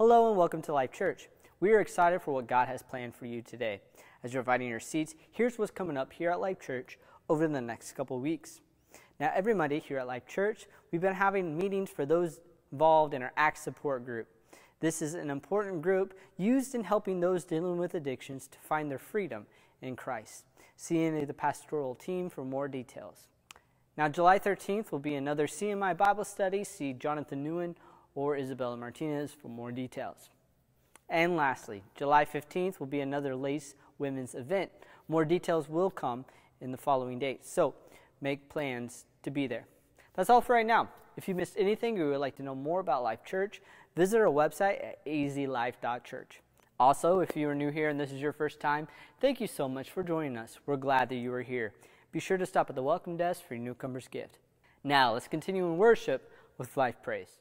Hello and welcome to Life Church. We are excited for what God has planned for you today. As you're inviting your seats, here's what's coming up here at Life Church over the next couple weeks. Now, every Monday here at Life Church, we've been having meetings for those involved in our ACT support group. This is an important group used in helping those dealing with addictions to find their freedom in Christ. See any of the pastoral team for more details. Now, July 13th will be another CMI Bible study. See Jonathan Newen or Isabella Martinez for more details. And lastly, July 15th will be another Lace Women's event. More details will come in the following days, so make plans to be there. That's all for right now. If you missed anything or would like to know more about Life Church, visit our website at azlife.church. Also, if you are new here and this is your first time, thank you so much for joining us. We're glad that you are here. Be sure to stop at the welcome desk for your newcomer's gift. Now, let's continue in worship with Life Praise.